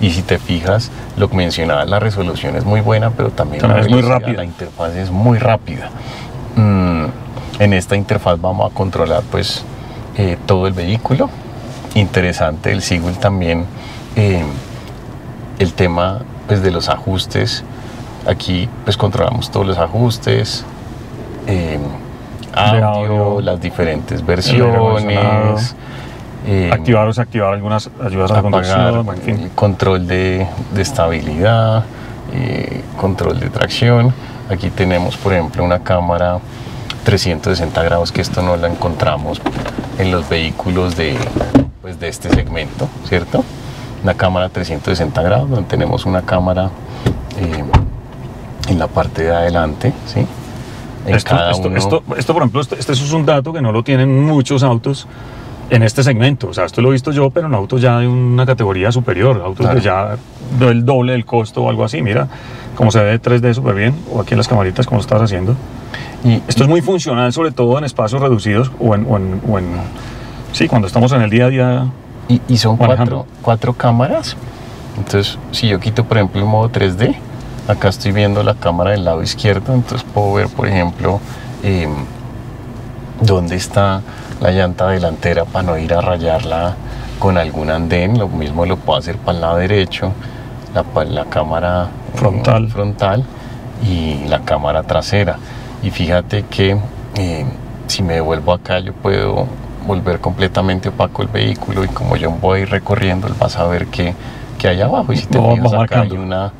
Y si te fijas, lo que mencionaba, la resolución es muy buena, pero también, es muy rápida. La interfaz es muy rápida. Mm, en esta interfaz vamos a controlar pues eh, todo el vehículo, interesante el Sigul también eh, el tema pues, de los ajustes. Aquí pues controlamos todos los ajustes, eh, audio, las diferentes versiones. Eh, activar o desactivar algunas ayudas a conducción, control de, de estabilidad, control de tracción. Aquí tenemos, por ejemplo, una cámara 360 grados, que esto no la encontramos en los vehículos de, pues, de este segmento, ¿cierto? Una cámara 360 grados, donde tenemos una cámara eh, en la parte de adelante, ¿sí? esto, esto, esto, por ejemplo, este, es un dato que no lo tienen muchos autos en este segmento. O sea, esto lo he visto yo, pero en autos ya de una categoría superior, autos de ya del doble del costo o algo así. Mira cómo se ve 3D súper bien, o aquí en las camaritas, como lo estás haciendo. Y esto es muy funcional, sobre todo en espacios reducidos o en, o en Sí, cuando estamos en el día a día. Y, son cuatro, cuatro, cámaras. Entonces, si yo quito, por ejemplo, el modo 3D, acá estoy viendo la cámara del lado izquierdo, entonces puedo ver, por ejemplo, em, dónde está la llanta delantera para no ir a rayarla con algún andén. Lo mismo lo puedo hacer para el lado derecho, la, la cámara frontal. frontal y la cámara trasera. Y fíjate que eh, si me devuelvo acá, yo puedo volver completamente opaco el vehículo y como yo voy recorriendo, él va a saber qué, hay abajo. Y si te fijas acá hay una,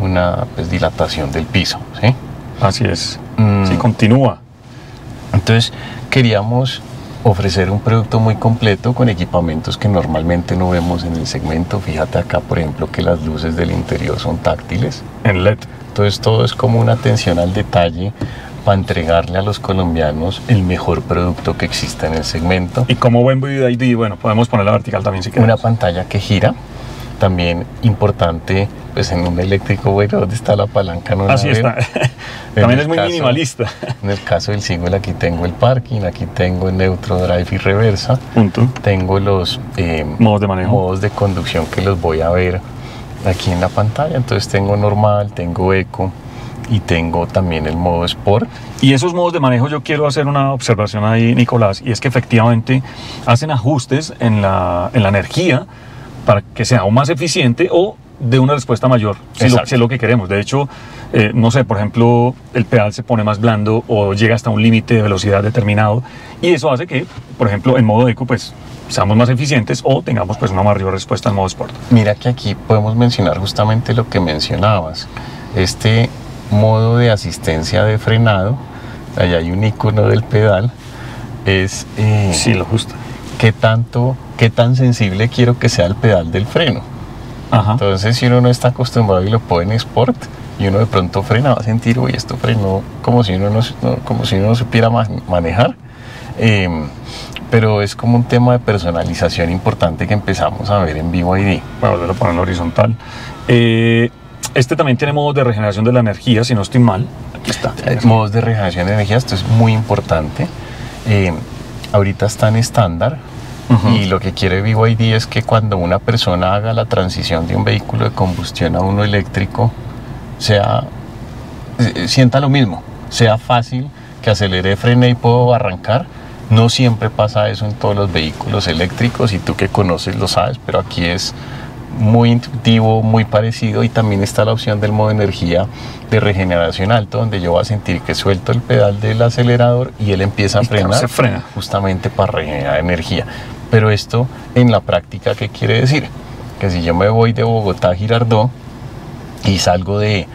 una pues, dilatación del piso. ¿sí? Así es. Mm. Sí, continúa. Entonces, queríamos ofrecer un producto muy completo con equipamientos que normalmente no vemos en el segmento. Fíjate acá, por ejemplo, que las luces del interior son táctiles. En LED. Entonces, todo es como una atención al detalle para entregarle a los colombianos el mejor producto que existe en el segmento. Y como buen ID, bueno, podemos poner la vertical también si queremos. Una pantalla que gira, también importante, pues en un eléctrico, bueno, ¿dónde está la palanca? No Así está. también es muy minimalista. En el caso del single, aquí tengo el parking, aquí tengo el neutro drive y reversa. Punto. Tengo los eh, modos de manejo. Modos de conducción que los voy a ver aquí en la pantalla. Entonces tengo normal, tengo eco, y tengo también el modo Sport. Y esos modos de manejo yo quiero hacer una observación ahí, Nicolás, y es que efectivamente hacen ajustes en la, en la energía para que sea aún más eficiente o de una respuesta mayor, si, lo, es lo que queremos. De hecho, eh, no sé, por ejemplo, el pedal se pone más blando o llega hasta un límite de velocidad determinado y eso hace que, por ejemplo, en modo eco, pues seamos más eficientes o tengamos pues una mayor respuesta en modo sport. Mira que aquí podemos mencionar justamente lo que mencionabas. Este modo de asistencia de frenado, allá hay un icono del pedal, es eh, sí, lo justo. qué tanto, qué tan sensible quiero que sea el pedal del freno. Entonces, si uno no está acostumbrado y lo pone en Sport, y uno de pronto frena, va a sentir, uy, esto frenó como si uno no, como si uno no supiera manejar. Em, pero es como un tema de personalización importante que empezamos a ver en Vivo ID. Para volverlo a poner horizontal. Eh, este también tiene modos de regeneración de la energía, si no estoy mal. Aquí está. Modos de regeneración de energía, esto es muy importante. Eh, ahorita está en estándar. Y lo que quiere BYD es que cuando una persona haga la transición de un vehículo de combustión a uno eléctrico, sea, eh, sienta lo mismo, sea fácil, que acelere, frene y puedo arrancar. No siempre pasa eso en todos los vehículos eléctricos y tú que conoces lo sabes, pero aquí es muy intuitivo, muy parecido y también está la opción del modo de energía de regeneración alto donde yo voy a sentir que suelto el pedal del acelerador y él empieza a frenar frena. justamente para regenerar energía. Pero esto en la práctica, ¿qué quiere decir? Que si yo me voy de Bogotá a Girardot y salgo de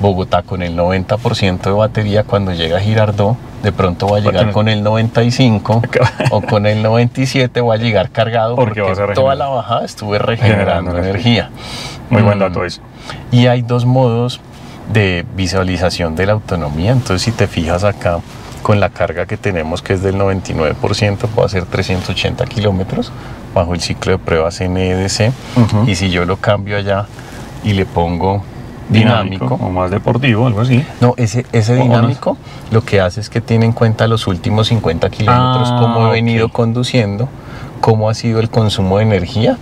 Bogotá con el 90% de batería, cuando llega a Girardot, de pronto va a llegar con el 95 o con el 97 voy a llegar cargado porque, toda la bajada estuve regenerando, energía. Muy buen dato mm. eso. Y hay dos modos de visualización de la autonomía. Entonces, si te fijas acá, con la carga que tenemos, que es del 99%, puedo hacer 380 kilómetros bajo el ciclo de pruebas NEDC. Y si yo lo cambio allá y le pongo dinámico, o más deportivo, algo así. No, ese, ese dinámico lo que hace es que tiene en cuenta los últimos 50 kilómetros, ah, cómo he venido conduciendo, cómo ha sido el consumo de energía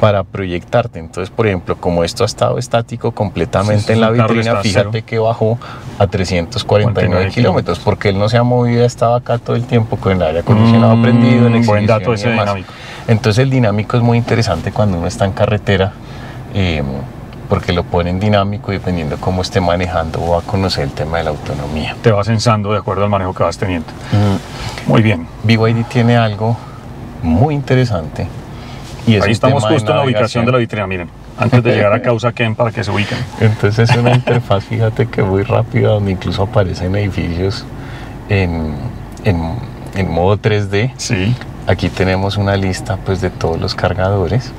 para proyectarte. Entonces, por ejemplo, como esto ha estado estático completamente en la vitrina, fíjate que bajó a 349 kilómetros, porque él no se ha movido, estaba acá todo el tiempo con el aire acondicionado mm, prendido, en Buen dato ese dinámico. Entonces, el dinámico es muy interesante cuando uno está en carretera. Eh, porque lo ponen dinámico y dependiendo cómo esté manejando va a conocer el tema de la autonomía. Te vas censando de acuerdo al manejo que vas teniendo. Muy bien. BYD tiene algo muy interesante. Y Ahí estamos justo en la ubicación de la vitrina, miren. Antes de llegar a Causa Ken para que se ubiquen. Entonces es una interfaz, fíjate que muy rápida, donde incluso aparecen edificios en, en, en modo 3D. Sí. Aquí tenemos una lista pues de todos los cargadores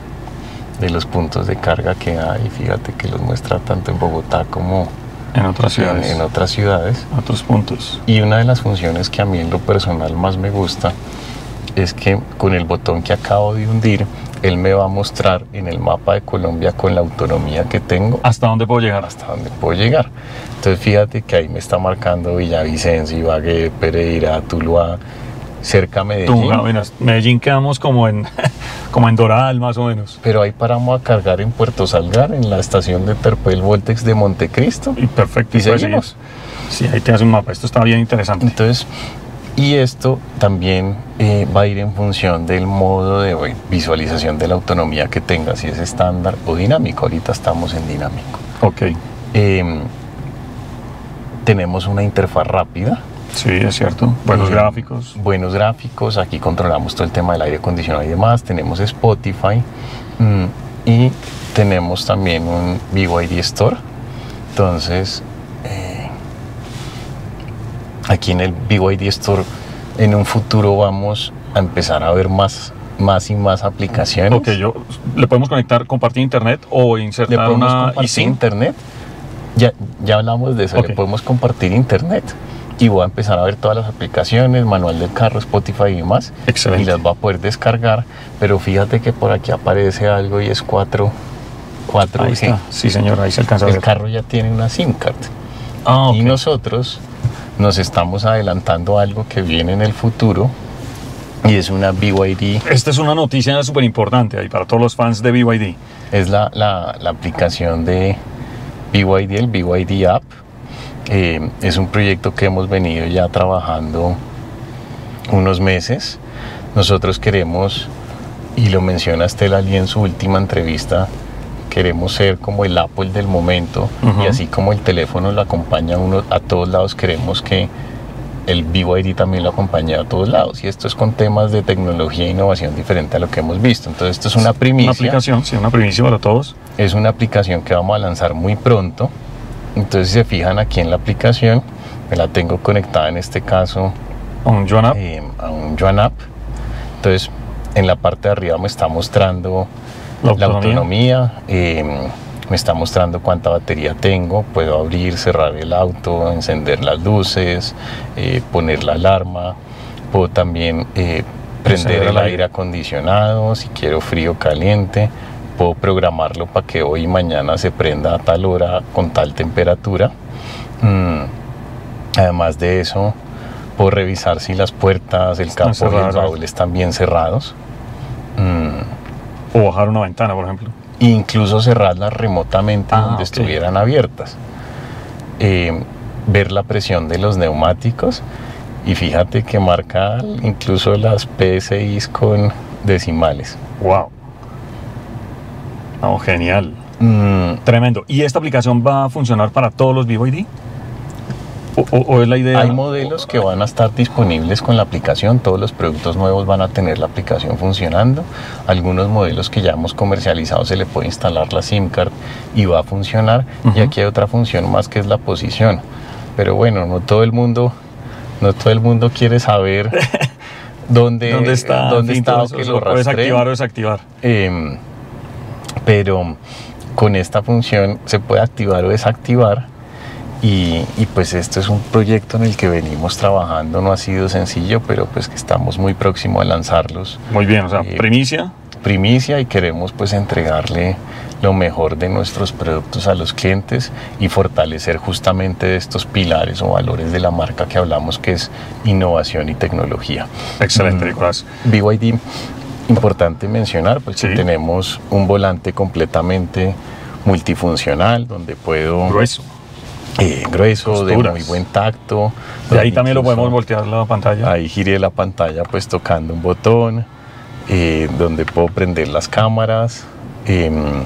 de los puntos de carga que hay. Fíjate que los muestra tanto en Bogotá como en otras ciudades. En, otras ciudades. Otros puntos. Y una de las funciones que a mí en lo personal más me gusta es que con el botón que acabo de hundir, él me va a mostrar en el mapa de Colombia con la autonomía que tengo. ¿Hasta dónde puedo llegar? Hasta dónde puedo llegar. Entonces fíjate que ahí me está marcando Villavicencio, Ibagué, Pereira, Tuluá, cerca Medellín. Medellín quedamos como en, como en Doral más o menos. Pero ahí paramos a cargar en Puerto Salgar, en la estación de Terpel Voltex de Montecristo. Y perfecto. Y seguimos. Sí, ahí tienes un mapa. Esto está bien interesante. Entonces, y esto también eh, va a ir en función del modo de visualización de la autonomía que tenga, si es estándar o dinámico. Ahorita estamos en dinámico. Ok. Em, tenemos una interfaz rápida Sí, es cierto. Buenos gráficos. Buenos gráficos. Aquí controlamos todo el tema del aire acondicionado y demás. Tenemos Spotify mm, y tenemos también un BYD Store. Entonces, eh, aquí en el BYD Store, en un futuro vamos a empezar a ver más más y más aplicaciones. Ok, yo le podemos conectar, compartir internet o insertar ¿Le podemos compartir internet. Ya, ya hablamos de eso, le podemos compartir internet y voy a empezar a ver todas las aplicaciones, manual del carro, Spotify y demás. Excelente. Y las va a poder descargar. Pero fíjate que por aquí aparece algo y es 4. 4 ahí está. Sí, señor, ahí se alcanza a ver. El carro ya tiene una SIM card. Ah, Y nosotros nos estamos adelantando algo que viene en el futuro y es una BYD. Esta es una noticia súper importante ahí para todos los fans de BYD. Es la, la, la aplicación de BYD, el BYD App eh, es un proyecto que hemos venido ya trabajando unos meses. Nosotros queremos, y lo menciona Estela Ali en su última entrevista, queremos ser como el Apple del momento y así como el teléfono lo acompaña a uno a todos lados, queremos que el BYD también lo acompañe a todos lados. Y esto es con temas de tecnología e innovación diferente a lo que hemos visto. Entonces, esto es una primicia. Una aplicación, sí, una primicia para todos. Es una aplicación que vamos a lanzar muy pronto. Entonces, si se fijan aquí en la aplicación, me la tengo conectada en este caso a un Joan App. Eh, a un App. Entonces, en la parte de arriba me está mostrando la autonomía, em, me está mostrando cuánta batería tengo, puedo abrir, cerrar el auto, encender las luces, eh, poner la alarma, puedo también eh, prender el aire acondicionado si quiero frío o caliente puedo programarlo para que hoy y mañana se prenda a tal hora con tal temperatura. Mm, además de eso, puedo revisar si las puertas, el capó y el baúl están bien cerrados. Mm. O bajar una ventana, por ejemplo. Incluso cerrarlas remotamente Ah, donde estuvieran abiertas. Eh, ver la presión de los neumáticos y fíjate que marca incluso las PSIs con decimales. Wow. Oh, genial. Mm, Tremendo. ¿Y esta aplicación va a funcionar para todos los BYD? ¿O, o- o es la idea? Hay modelos que van a estar disponibles con la aplicación, todos los productos nuevos van a tener la aplicación funcionando. Algunos modelos que ya hemos comercializado se le puede instalar la SIM card y va a funcionar. Y aquí hay otra función más que es la posición. Pero bueno, no todo el mundo, no todo el mundo quiere saber dónde, ¿Dónde está? dónde está todo o eso que se lo lo puedes rastreen. activar o desactivar. Em, pero con esta función se puede activar o desactivar y, y, pues esto es un proyecto en el que venimos trabajando, no ha sido sencillo, pero pues que estamos muy próximos a lanzarlos Muy bien, o sea, Eh, primicia. primicia y queremos pues entregarle lo mejor de nuestros productos a los clientes y fortalecer justamente estos pilares o valores de la marca que hablamos que es innovación y tecnología. Excelente, Mm. Nicolás. BYD, importante mencionar, pues que tenemos un volante completamente multifuncional, donde puedo Grueso. eh, grueso, de muy buen tacto. De ahí también lo podemos voltear la pantalla. Ahí giré la pantalla pues tocando un botón, eh, donde puedo prender las cámaras, em,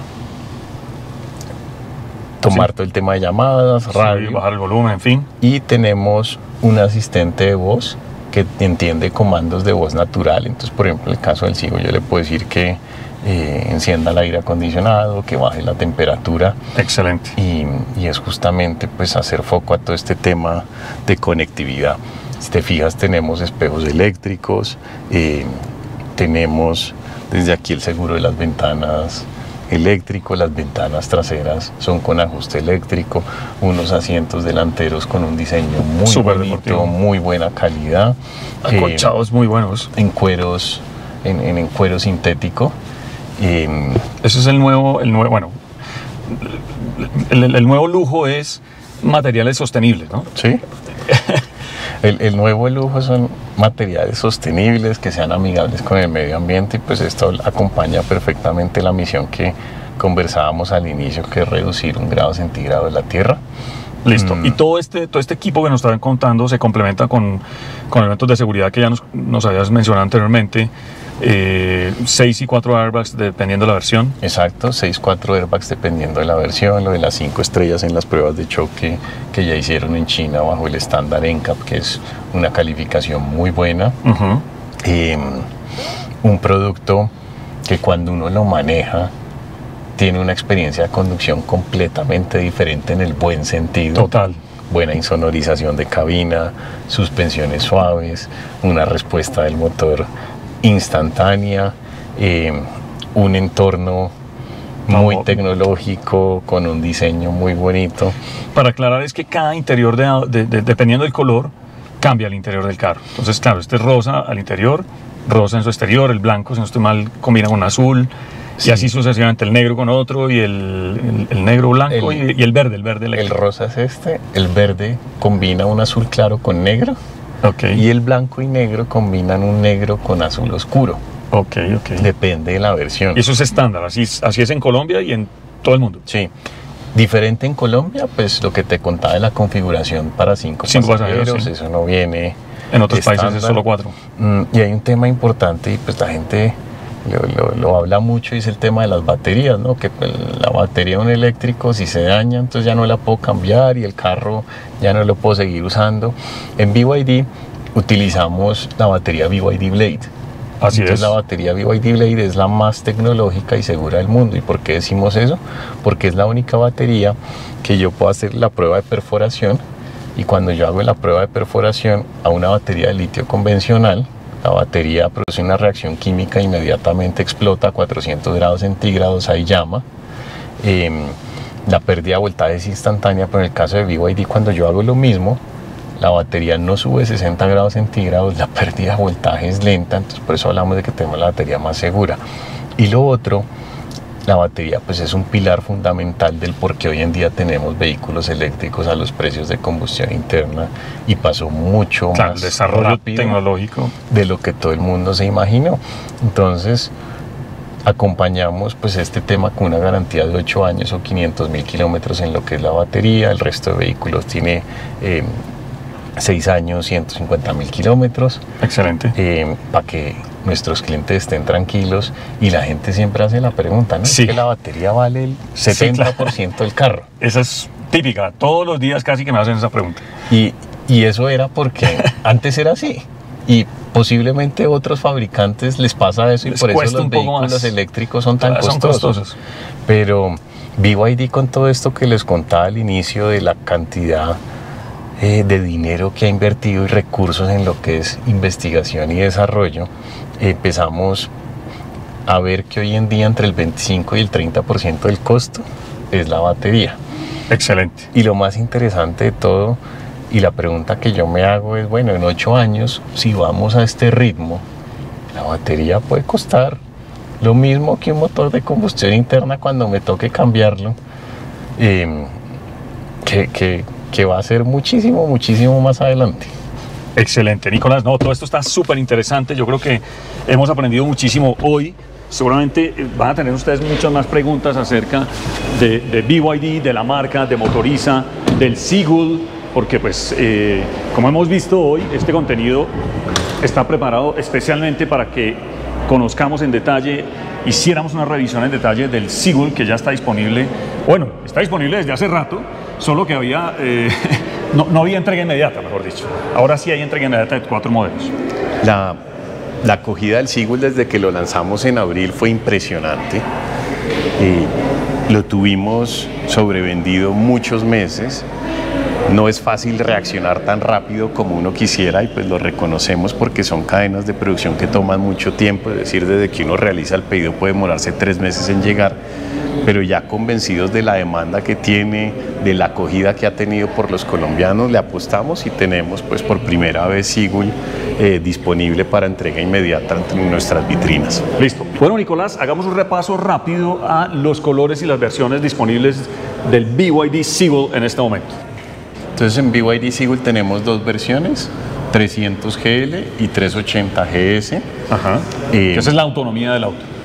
tomar Sí. todo el tema de llamadas, Sí, radio. bajar el volumen, en fin. y tenemos un asistente de voz que entiende comandos de voz natural. Entonces, por ejemplo, en el caso del Sigo, yo le puedo decir que eh, encienda el aire acondicionado, que baje la temperatura Excelente. y, y es justamente pues hacer foco a todo este tema de conectividad. Si te fijas, tenemos espejos eléctricos, eh, tenemos desde aquí el seguro de las ventanas eléctrico, las ventanas traseras son con ajuste eléctrico, unos asientos delanteros con un diseño muy bonito, deportivo. muy buena calidad, eh, Acolchados muy buenos. en cueros, en, en- en cuero sintético. em, Ese es el nuevo, el nuevo, bueno, el, el- el nuevo lujo es materiales sostenibles, ¿no? Sí. El, el nuevo lujo son materiales sostenibles que sean amigables con el medio ambiente y pues esto acompaña perfectamente la misión que conversábamos al inicio, que es reducir un grado centígrado de la Tierra. Listo. Mm. Y todo este, todo este equipo que nos estaban contando se complementa con, con elementos de seguridad que ya nos, nos habías mencionado anteriormente. 6 y 4 airbags dependiendo de la versión. Exacto, 6-4 airbags dependiendo de la versión, lo de las 5 estrellas en las pruebas de choque que ya hicieron en China bajo el estándar NCAP, que es una calificación muy buena. Eh, un producto que cuando uno lo maneja tiene una experiencia de conducción completamente diferente en el buen sentido. Total. Buena insonorización de cabina, suspensiones suaves, una respuesta del motor instantánea, eh, un entorno muy No. tecnológico, con un diseño muy bonito. Para aclarar es que cada interior, de, de- de- dependiendo del color, cambia el interior del carro. Entonces, claro, este es rosa al interior, rosa en su exterior, el blanco, si no estoy mal, combina con azul, Sí. y así sucesivamente, el negro con otro, y el, el- el negro blanco, El- y, y el verde, el verde El rosa es este, el verde combina un azul claro con negro. Ok, Y el blanco y negro combinan un negro con azul oscuro. ok, ok. Depende de la versión. Y eso es estándar, así, es- así es en Colombia y en todo el mundo. Sí. Diferente en Colombia, pues lo que te contaba de la configuración para cinco, Cinco pasajeros, pasajeros, sí. eso no viene. En otros países es solo cuatro. Mm, y hay un tema importante y pues la gente lo, lo- habla mucho y es el tema de las baterías, ¿no? Que pues, la batería de un eléctrico si se daña entonces ya no la puedo cambiar y el carro ya no lo puedo seguir usando. En BYD utilizamos la batería BYD Blade. Así Entonces es. la batería BYD Blade es la más tecnológica y segura del mundo. ¿Y por qué decimos eso? Porque es la única batería que yo puedo hacer la prueba de perforación y cuando yo hago la prueba de perforación a una batería de litio convencional, la batería produce una reacción química inmediatamente explota a 400 grados centígrados, hay llama. Em, la pérdida de voltaje es instantánea, pero en el caso de BYD cuando yo hago lo mismo, la batería no sube 60 grados centígrados, la pérdida de voltaje es lenta, entonces por eso hablamos de que tenemos la batería más segura. Y lo otro, la batería pues es un pilar fundamental del por qué hoy en día tenemos vehículos eléctricos a los precios de combustión interna y pasó mucho Claro, más desarrollo rápido tecnológico. de lo que todo el mundo se imaginó. Entonces, acompañamos pues este tema con una garantía de 8 años o 500 mil kilómetros en lo que es la batería, el resto de vehículos tiene 6 eh, años, 150 mil kilómetros. Excelente. Eh, para que nuestros clientes estén tranquilos y la gente siempre hace la pregunta, ¿no? Sí. que la batería vale el 70% del carro. Esa es típica, todos los días casi que me hacen esa pregunta. Y, y eso era porque antes era así. Y posiblemente otros fabricantes les pasa eso y por eso los vehículos eléctricos son tan costosos. Pero BYD con todo esto que les contaba al inicio de la cantidad eh, de dinero que ha invertido y recursos en lo que es investigación y desarrollo, empezamos a ver que hoy en día entre el 25 y el 30% del costo es la batería. Excelente. Y lo más interesante de todo y la pregunta que yo me hago es, bueno, en ocho años, si vamos a este ritmo, la batería puede costar lo mismo que un motor de combustión interna cuando me toque cambiarlo, em, que, que, va a ser muchísimo, muchísimo más adelante. Excelente, Nicolás. No, todo esto está súper interesante. Yo creo que hemos aprendido muchísimo hoy. Seguramente eh, van a tener ustedes muchas más preguntas acerca de, de BYD, de la marca, de Motoriza, del Sigul, porque pues eh, como hemos visto hoy, este contenido está preparado especialmente para que conozcamos en detalle, hiciéramos una revisión en detalle del Sigul que ya está disponible, bueno, está disponible desde hace rato, solo que había, eh, no, había entrega inmediata, mejor dicho. Ahora sí hay entrega inmediata de cuatro modelos. La, la acogida del Sigul desde que lo lanzamos en abril fue impresionante. y lo tuvimos sobrevendido muchos meses no es fácil reaccionar tan rápido como uno quisiera y pues lo reconocemos porque son cadenas de producción que toman mucho tiempo, es decir, desde que uno realiza el pedido puede demorarse tres meses en llegar, pero ya convencidos de la demanda que tiene, de la acogida que ha tenido por los colombianos, le apostamos y tenemos pues por primera vez Sigul eh, disponible para entrega inmediata en nuestras vitrinas. Listo. Bueno, Nicolás, hagamos un repaso rápido a los colores y las versiones disponibles del BYD Sigul en este momento. Entonces en BYD Sigul tenemos dos versiones, 300 GL y 380 GS. Ajá. Eh, esa es la autonomía del auto.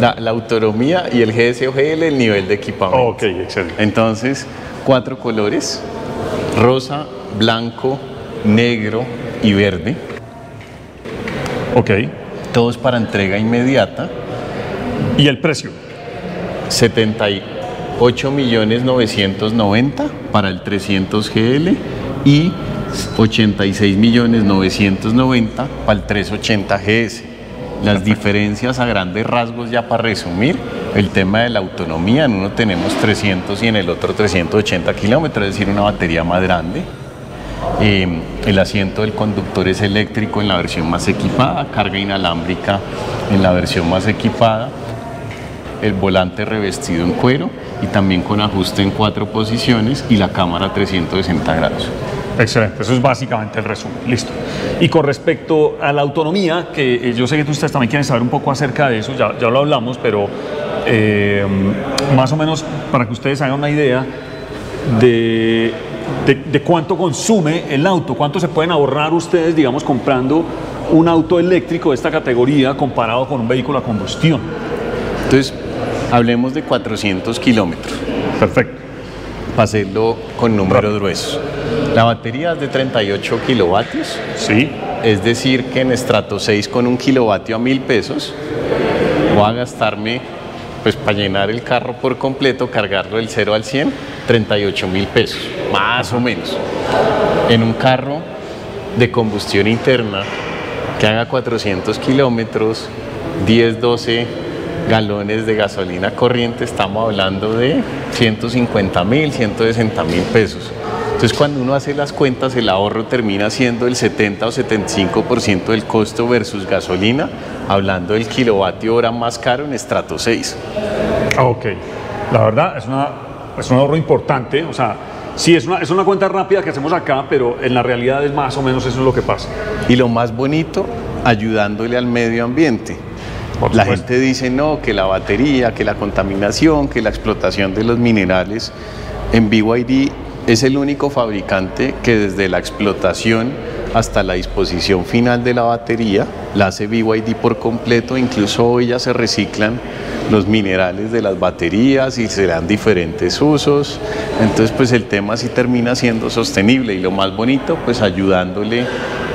La, autonomía y el GS o GL, el nivel de equipamiento. ok, excelente. Entonces, cuatro colores, rosa, blanco, negro y verde. Ok. Todos para entrega inmediata. ¿Y el precio? 70 8.990.000 para el 300 GL y 86.990.000 para el 380 GS. Las diferencias a grandes rasgos, ya para resumir, el tema de la autonomía, en uno tenemos 300 y en el otro 380 kilómetros, es decir, una batería más grande. Eh, el asiento del conductor es eléctrico en la versión más equipada, carga inalámbrica en la versión más equipada, el volante revestido en cuero y también con ajuste en cuatro posiciones y la cámara 360 grados. Excelente, eso es básicamente el resumen. Listo. Y con respecto a la autonomía, que eh, yo sé que ustedes también quieren saber un poco acerca de eso, ya, ya lo hablamos, pero eh, más o menos para que ustedes hagan una idea de, de, cuánto consume el auto, cuánto se pueden ahorrar ustedes, digamos, comprando un auto eléctrico de esta categoría comparado con un vehículo a combustión. Entonces, Hablemos de 400 kilómetros. Perfecto. Para hacerlo con números gruesos. La batería es de 38 kilovatios. Sí. Es decir, que en estrato 6 con un kilovatio a mil pesos voy a gastarme, pues para llenar el carro por completo, cargarlo del 0 al 100, 38 mil pesos, más o menos. En un carro de combustión interna que haga 400 kilómetros, 10, 12 galones de gasolina corriente, estamos hablando de 150 mil, 160 mil pesos. Entonces cuando uno hace las cuentas, el ahorro termina siendo el 70 o 75% del costo versus gasolina, hablando del kilovatio hora más caro en estrato 6. Ah, ok, la verdad es, una, es un ahorro importante, o sea, sí, es una, es una cuenta rápida que hacemos acá, pero en la realidad es más o menos eso es lo que pasa. Y lo más bonito, ayudándole al medio ambiente la gente dice no, que la batería, que la contaminación, que la explotación de los minerales. En BYD es el único fabricante que desde la explotación hasta la disposición final de la batería, la hace BYD por completo, incluso hoy ya se reciclan los minerales de las baterías y se dan diferentes usos, entonces pues el tema sí termina siendo sostenible y lo más bonito pues ayudándole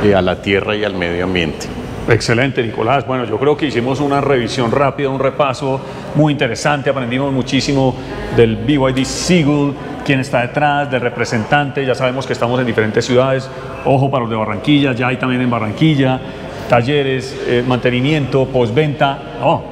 eh, a la tierra y al medio ambiente. Excelente, Nicolás. Bueno, yo creo que hicimos una revisión rápida, un repaso muy interesante. Aprendimos muchísimo del BYD Seagull, quién está detrás, del representante. Ya sabemos que estamos en diferentes ciudades. Ojo para los de Barranquilla, ya hay también en Barranquilla. Talleres, eh, mantenimiento, postventa. Oh.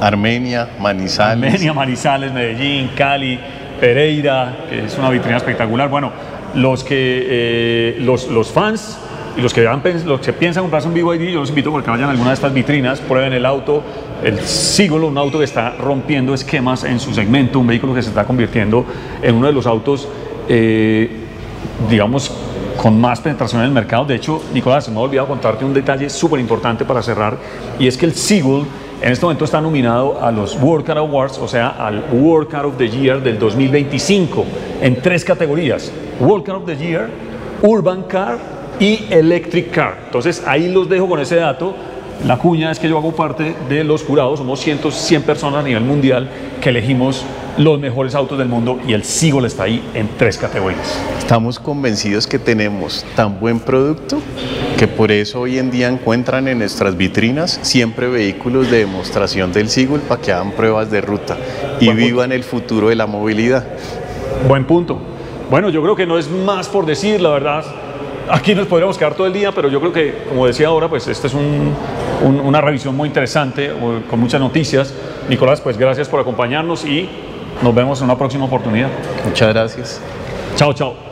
Armenia, Manizales. Armenia, Manizales, Medellín, Cali, Pereira, que es una vitrina espectacular. Bueno, los que eh, los, los fans y los que, los que piensan comprarse un BYD, yo los invito a que vayan a alguna de estas vitrinas, prueben el auto, el Sigolo, un auto que está rompiendo esquemas en su segmento, un vehículo que se está convirtiendo en uno de los autos, eh, digamos, con más penetración en el mercado. De hecho, Nicolás, se me ha olvidado contarte un detalle súper importante para cerrar, y es que el Seagull en este momento está nominado a los World Car Awards, o sea, al World Car of the Year del 2025, en tres categorías. World Car of the Year, Urban Car y Electric Car. Entonces ahí los dejo con ese dato. La cuña es que yo hago parte de los jurados, somos 100, 100 personas a nivel mundial que elegimos los mejores autos del mundo y el Seagull está ahí en tres categorías. Estamos convencidos que tenemos tan buen producto que por eso hoy en día encuentran en nuestras vitrinas siempre vehículos de demostración del Seagull para que hagan pruebas de ruta y vivan el futuro de la movilidad. Buen punto. Bueno, yo creo que no es más por decir, la verdad, Aquí nos podríamos quedar todo el día, pero yo creo que, como decía ahora, pues esta es una revisión muy interesante, con muchas noticias. Nicolás, pues gracias por acompañarnos y nos vemos en una próxima oportunidad. Muchas gracias. Chao, chao.